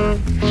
Bye.